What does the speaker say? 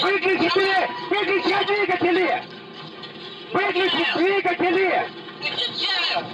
Выключите! выключите двигатели! Выключи двигатели! Выключаю!